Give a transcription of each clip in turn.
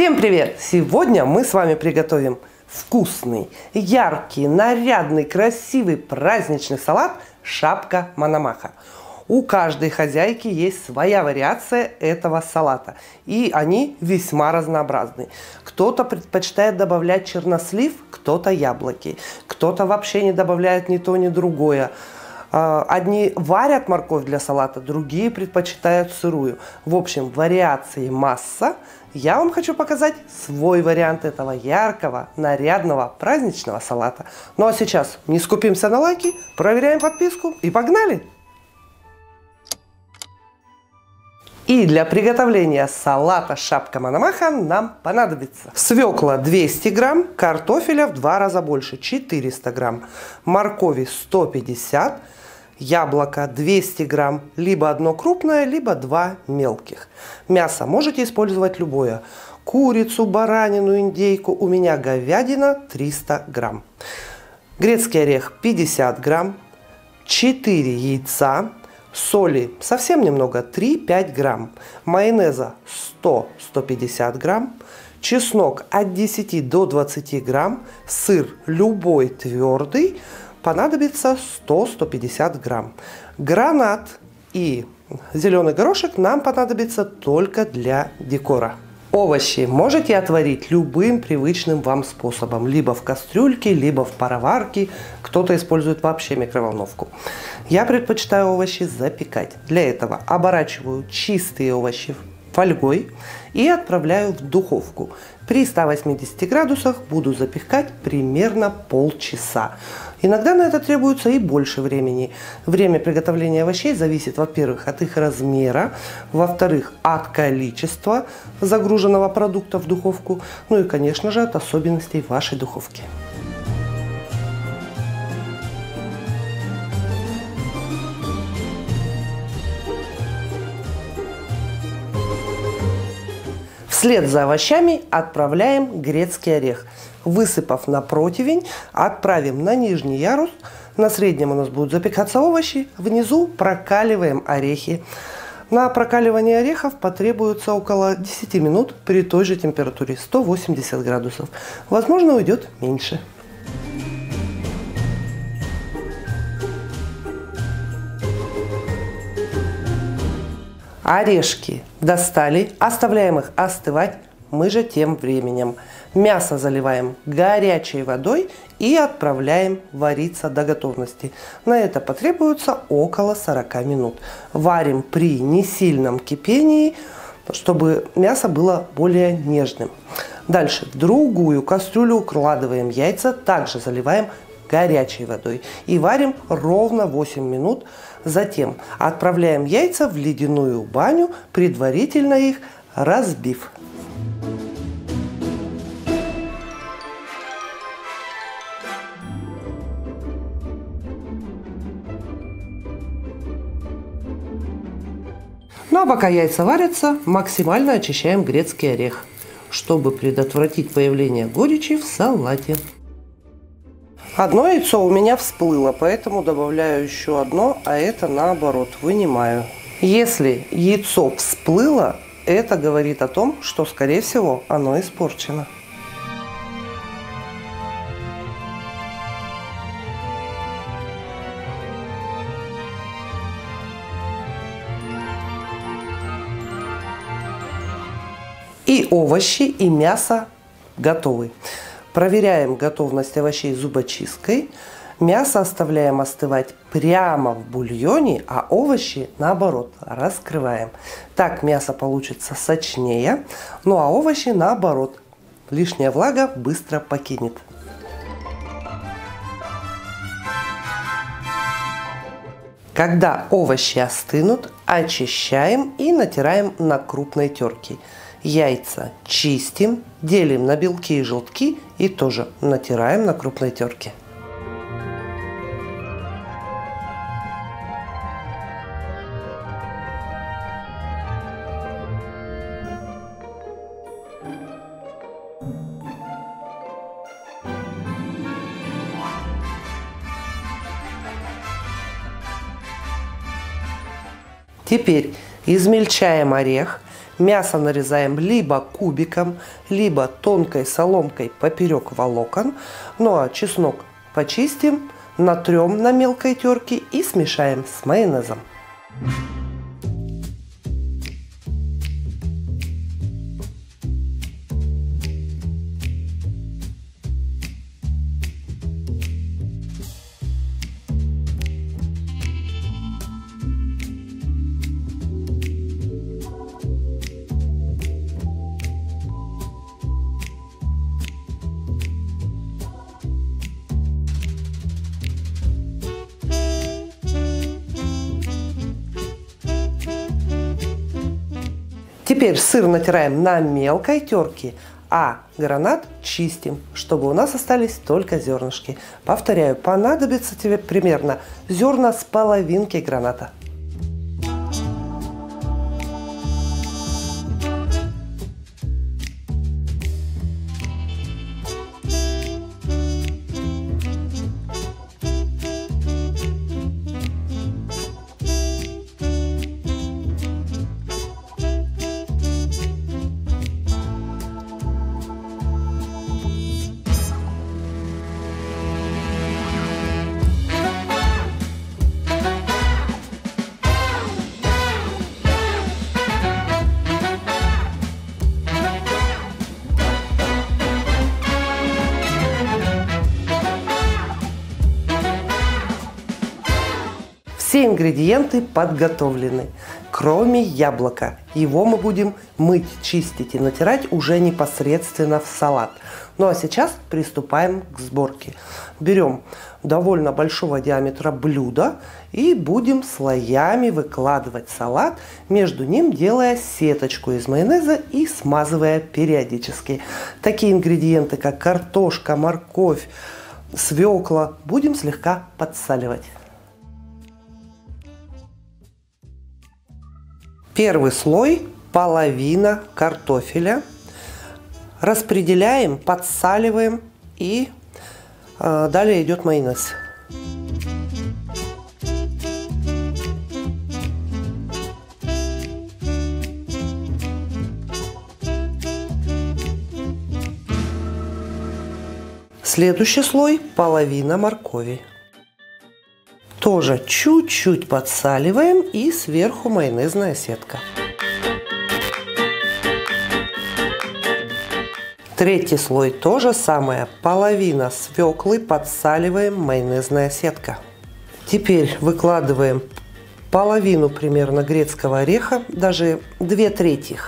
Всем привет! Сегодня мы с вами приготовим вкусный, яркий, нарядный, красивый праздничный салат «Шапка Мономаха». У каждой хозяйки есть своя вариация этого салата, и они весьма разнообразны. Кто-то предпочитает добавлять чернослив, кто-то яблоки, кто-то вообще не добавляет ни то, ни другое. А, одни варят морковь для салата, другие предпочитают сырую. В общем, вариаций масса. Я вам хочу показать свой вариант этого яркого, нарядного, праздничного салата. Ну а сейчас не скупимся на лайки, проверяем подписку и погнали! И для приготовления салата шапка Мономаха нам понадобится свекла 200 грамм, картофеля в два раза больше 400 грамм, моркови 150 грамм, яблоко 200 грамм, либо одно крупное, либо два мелких. Мясо можете использовать любое. Курицу, баранину, индейку. У меня говядина 300 грамм. Грецкий орех 50 грамм. 4 яйца. Соли совсем немного, 3-5 грамм. Майонеза 100-150 грамм. Чеснок от 10 до 20 грамм. Сыр любой твердый понадобится 100-150 грамм. Гранат и зеленый горошек нам понадобится только для декора. Овощи можете отварить любым привычным вам способом. Либо в кастрюльке, либо в пароварке. Кто-то использует вообще микроволновку. Я предпочитаю овощи запекать. Для этого оборачиваю чистые овощи фольгой и отправляю в духовку. При 180 градусах буду запекать примерно полчаса. Иногда на это требуется и больше времени. Время приготовления овощей зависит, во-первых, от их размера, во-вторых, от количества загруженного продукта в духовку, ну и, конечно же, от особенностей вашей духовки. Вслед за овощами отправляем грецкий орех. Высыпав на противень, отправим на нижний ярус. На среднем у нас будут запекаться овощи. Внизу прокаливаем орехи. На прокаливание орехов потребуется около 10 минут при той же температуре 180 градусов. Возможно, уйдет меньше. Орешки достали, оставляем их остывать. Мы же тем временем мясо заливаем горячей водой и отправляем вариться до готовности. На это потребуется около 40 минут. Варим при несильном кипении, чтобы мясо было более нежным. Дальше в другую кастрюлю укладываем яйца, также заливаем горячей водой и варим ровно 8 минут. Затем отправляем яйца в ледяную баню, предварительно их разбив. Ну а пока яйца варятся, максимально очищаем грецкий орех, чтобы предотвратить появление горечи в салате. Одно яйцо у меня всплыло, поэтому добавляю еще одно, а это наоборот, вынимаю. Если яйцо всплыло, это говорит о том, что, скорее всего, оно испорчено. И овощи, и мясо готовы. Проверяем готовность овощей зубочисткой. Мясо оставляем остывать прямо в бульоне, а овощи наоборот раскрываем. Так мясо получится сочнее, ну а овощи наоборот. Лишняя влага быстро покинет. Когда овощи остынут, очищаем и натираем на крупной терке. Яйца чистим, делим на белки и желтки и тоже натираем на крупной терке. Теперь измельчаем орех, Мясо нарезаем либо кубиком, либо тонкой соломкой поперек волокон. Ну а чеснок почистим, натрем на мелкой терке и смешаем с майонезом. Теперь сыр натираем на мелкой терке, а гранат чистим, чтобы у нас остались только зернышки. Повторяю, понадобится тебе примерно зерна с половинки граната. Все ингредиенты подготовлены, кроме яблока. Его мы будем мыть, чистить и натирать уже непосредственно в салат. Ну а сейчас приступаем к сборке. Берем довольно большого диаметра блюдо и будем слоями выкладывать салат, между ним делая сеточку из майонеза и смазывая периодически. Такие ингредиенты, как картошка, морковь, свекла, будем слегка подсаливать. Первый слой – половина картофеля. Распределяем, подсаливаем и э, далее идет майонез. Следующий слой – половина моркови. Тоже чуть-чуть подсаливаем и сверху майонезная сетка. Третий слой то же самое. Половина свеклы подсаливаем майонезная сетка. Теперь выкладываем половину примерно грецкого ореха, даже две трети.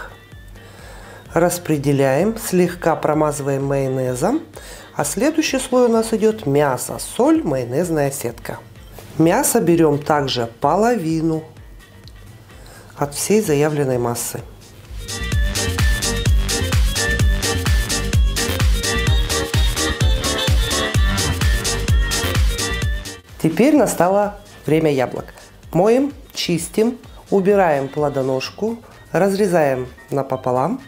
Распределяем, слегка промазываем майонезом. А следующий слой у нас идет мясо, соль, майонезная сетка. Мясо берем также половину от всей заявленной массы. Теперь настало время яблок. Моем, чистим, убираем плодоножку, разрезаем напополам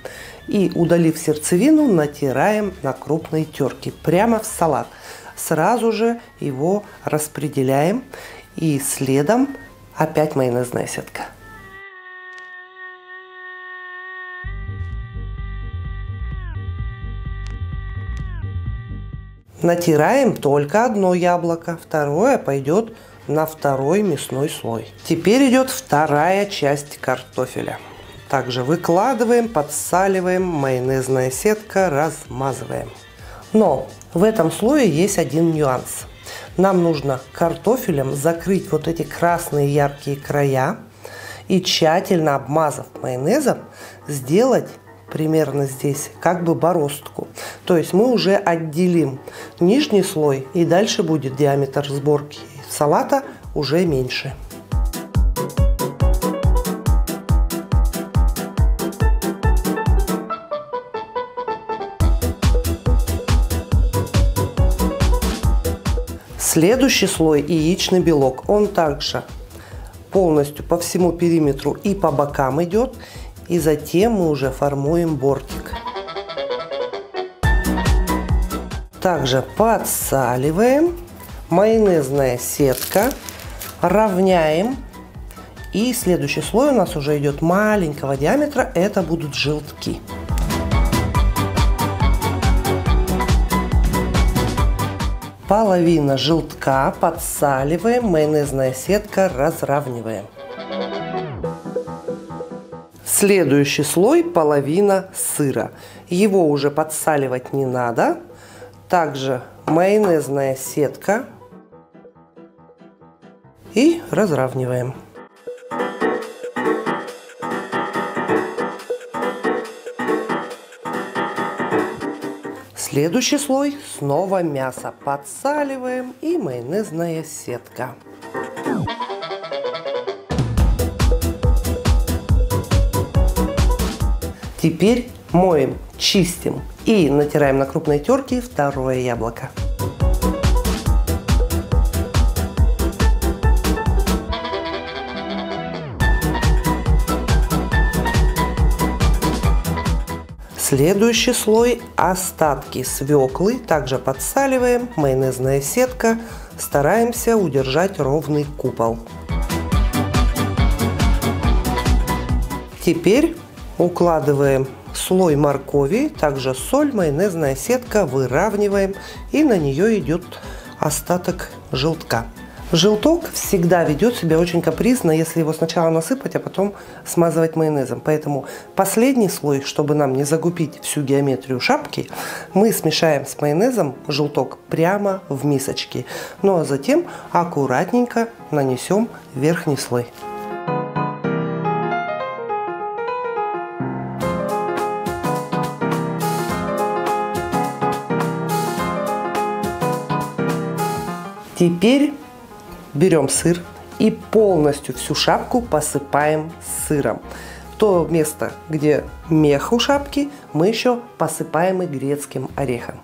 и, удалив сердцевину, натираем на крупной терке прямо в салат – сразу же его распределяем и следом опять майонезная сетка. Натираем только одно яблоко, второе пойдет на второй мясной слой. Теперь идет вторая часть картофеля. Также выкладываем, подсаливаем, майонезная сетка, размазываем. Но в этом слое есть один нюанс. Нам нужно картофелем закрыть вот эти красные яркие края и тщательно обмазав майонезом сделать примерно здесь как бы бороздку. То есть мы уже отделим нижний слой и дальше будет диаметр сборки салата уже меньше. Следующий слой яичный белок. Он также полностью по всему периметру и по бокам идет. И затем мы уже формуем бортик. Также подсаливаем. Майонезная сетка. Равняем. И следующий слой у нас уже идет маленького диаметра, это будут желтки. Половина желтка подсаливаем, майонезная сетка разравниваем. Следующий слой половина сыра. Его уже подсаливать не надо. Также майонезная сетка. И разравниваем. Следующий слой снова мясо. Подсаливаем и майонезная сетка. Теперь моем, чистим и натираем на крупной терке второе яблоко. Следующий слой остатки свеклы. Также подсаливаем, майонезная сетка. Стараемся удержать ровный купол. Теперь укладываем слой моркови, также соль, майонезная сетка, выравниваем и на нее идет остаток желтка. Желток всегда ведет себя очень капризно, если его сначала насыпать, а потом смазывать майонезом. Поэтому последний слой, чтобы нам не загубить всю геометрию шапки, мы смешаем с майонезом желток прямо в мисочке. Ну а затем аккуратненько нанесем верхний слой. Теперь берем сыр и полностью всю шапку посыпаем сыром. То место, где мех у шапки, мы еще посыпаем и грецким орехом.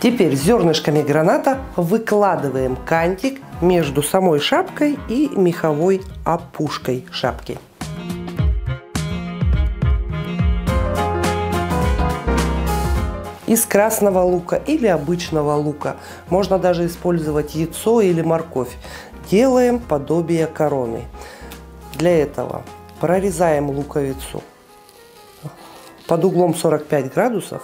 Теперь зернышками граната выкладываем кантик между самой шапкой и меховой опушкой шапки. Из красного лука или обычного лука. Можно даже использовать яйцо или морковь. Делаем подобие короны. Для этого прорезаем луковицу под углом 45 градусов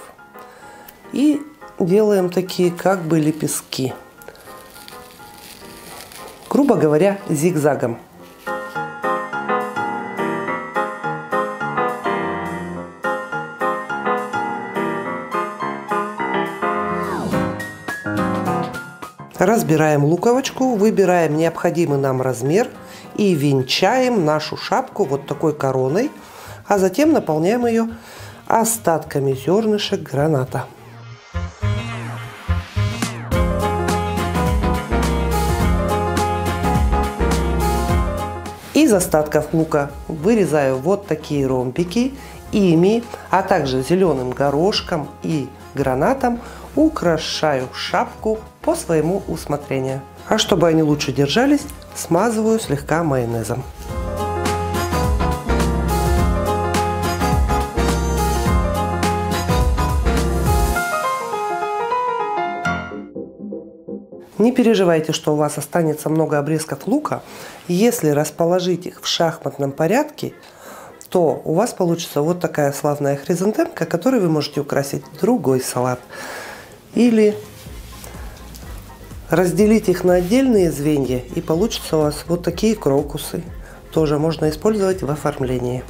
и делаем такие как бы лепестки. Грубо говоря, зигзагом. Разбираем луковочку, выбираем необходимый нам размер и венчаем нашу шапку вот такой короной, а затем наполняем ее остатками зернышек граната. Из остатков лука вырезаю вот такие ромбики. Ими, а также зеленым горошком и гранатом украшаю шапку по своему усмотрению. А чтобы они лучше держались, смазываю слегка майонезом. Не переживайте, что у вас останется много обрезков лука. Если расположить их в шахматном порядке, то у вас получится вот такая славная хризантемка, которой вы можете украсить другой салат. Или разделить их на отдельные звенья, и получится у вас вот такие крокусы. Тоже можно использовать в оформлении.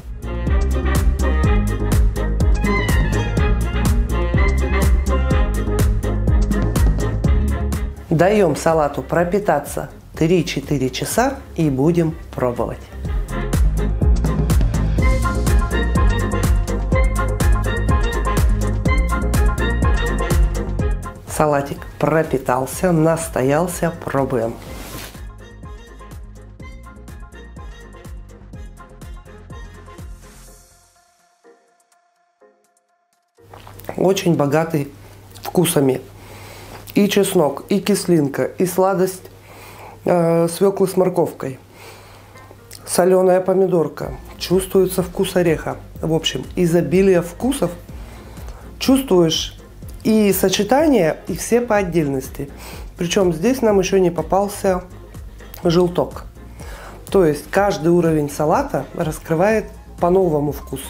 Даем салату пропитаться 3-4 часа и будем пробовать. Салатик пропитался, настоялся, пробуем. Очень богатый вкусами и чеснок, и кислинка, и сладость э, свеклы с морковкой. соленая помидорка, чувствуется вкус ореха. В общем, изобилие вкусов. Чувствуешь и сочетание, и все по отдельности. Причем здесь нам еще не попался желток. То есть каждый уровень салата раскрывает по-новому вкус.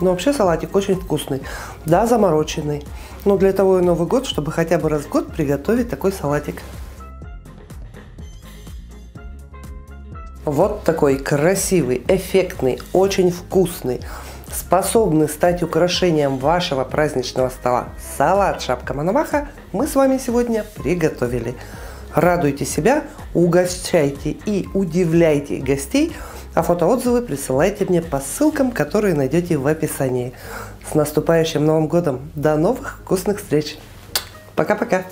Но вообще салатик очень вкусный. Да, замороченный. Но для того и Новый год, чтобы хотя бы раз в год приготовить такой салатик. Вот такой красивый, эффектный, очень вкусный, способный стать украшением вашего праздничного стола салат шапка Мономаха мы с вами сегодня приготовили. Радуйте себя, угощайте и удивляйте гостей, а фотоотзывы присылайте мне по ссылкам, которые найдете в описании. С наступающим Новым Годом! До новых вкусных встреч! Пока-пока!